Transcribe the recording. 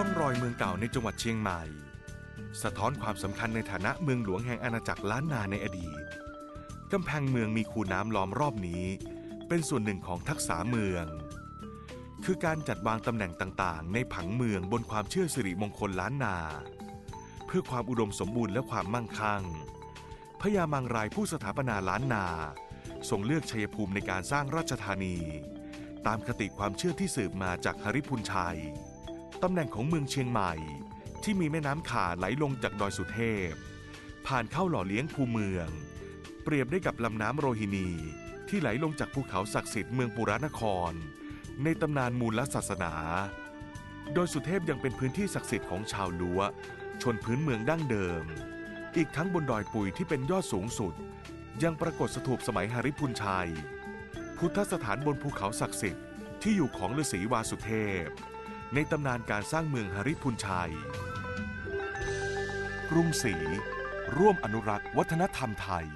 ร่องรอยเมืองเก่าในจังหวัดเชียงใหม่ สะท้อนความสำคัญในฐานะเมืองหลวงแห่งอาณาจักรล้านนาในอดีตกำแพงเมืองมีคูน้ำล้อมรอบนี้ เป็นส่วนหนึ่งของทักษะเมือง คือการจัดวางตำแหน่งต่างๆ ในผังเมืองบนความเชื่อสิริมงคลล้านนา เพื่อความอุดมสมบูรณ์และความมั่งคั่งพญามังรายผู้สถาปนาล้านนาทรงเลือกชัยภูมิในการสร้างราชธานี ตามคติความเชื่อที่สืบมาจากหริพุนชัย ตำแหน่งของเมืองเชียงใหม่ ที่มีแม่น้ำขาไหลลงจากดอยสุเทพ ผ่านเข้าหล่อเลี้ยงภูเมือง เปรียบได้กับลำน้ำโรฮินี ที่ไหลลงจากภูเขาศักดิ์สิทธิ์เมืองปุรานคร ในตำนานมูลศาสนา โดยสุเทพยังเป็นพื้นที่ศักดิ์สิทธิ์ของชาวลัวชนพื้นเมืองดั้งเดิม อีกทั้งบนดอยปุยที่เป็นยอดสูงสุด ยังปรากฏสถูปสมัยหริพุนชัย พุทธสถานบนภูเขาศักดิ์สิทธิ์ที่อยู่ของฤาษีวาสุเทพ ในตำนานการสร้างเมืองหริพุนชัย กรุงศรีร่วมอนุรักษ์วัฒนธรรมไทย